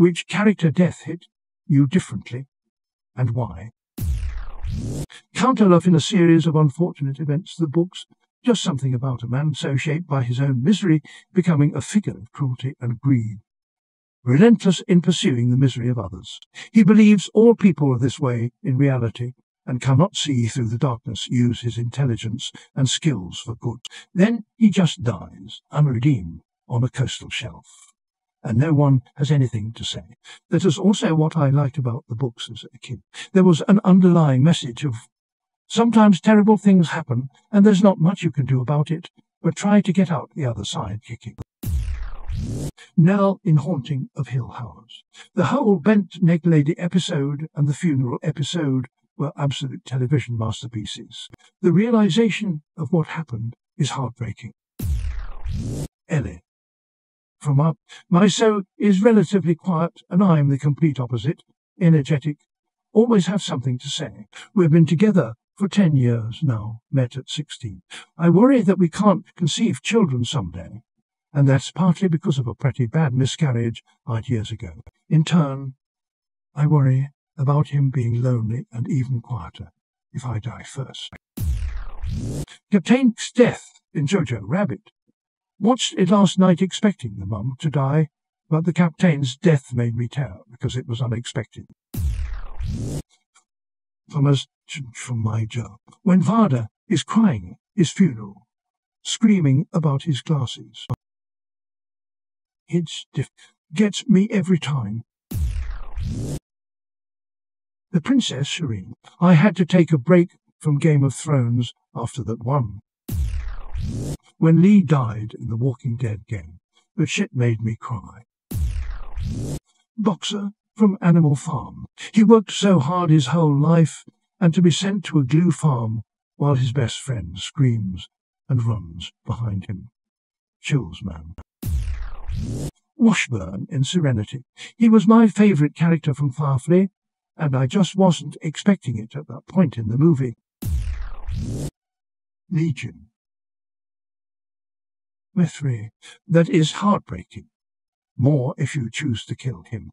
Which character death hit you differently, and why? Count Olaf in a series of unfortunate events, the books, just something about a man so shaped by his own misery, becoming a figure of cruelty and greed. Relentless in pursuing the misery of others. He believes all people are this way in reality, and cannot see through the darkness use his intelligence and skills for good. Then he just dies, unredeemed, on a coastal shelf. And no one has anything to say. That is also what I liked about the books as a kid. There was an underlying message of sometimes terrible things happen, and there's not much you can do about it, but try to get out the other side kicking. Nell in Haunting of Hill House. The whole Bent Neck Lady episode and the funeral episode were absolute television masterpieces. The realization of what happened is heartbreaking. Ellie. From up, my soul is relatively quiet, and I'm the complete opposite, energetic, always have something to say. We've been together for ten years now, met at sixteen. I worry that we can't conceive children someday, and that's partly because of a pretty bad miscarriage eight years ago. In turn, I worry about him being lonely and even quieter if I die first. Captain's death in Jojo Rabbit. Watched it last night expecting the mum to die, but the captain's death made me tear because it was unexpected. Thomas, from my job. When Vada is crying his funeral, screaming about his glasses. It's diff- gets me every time. The Princess Shireen. I had to take a break from Game of Thrones after that one. When Lee died in The Walking Dead game, the shit made me cry. Boxer from Animal Farm. He worked so hard his whole life, and to be sent to a glue farm while his best friend screams and runs behind him. Chills, man. Washburne in Serenity. He was my favourite character from Firefly, and I just wasn't expecting it at that point in the movie. Legion. Mithri. That is heartbreaking. More if you choose to kill him.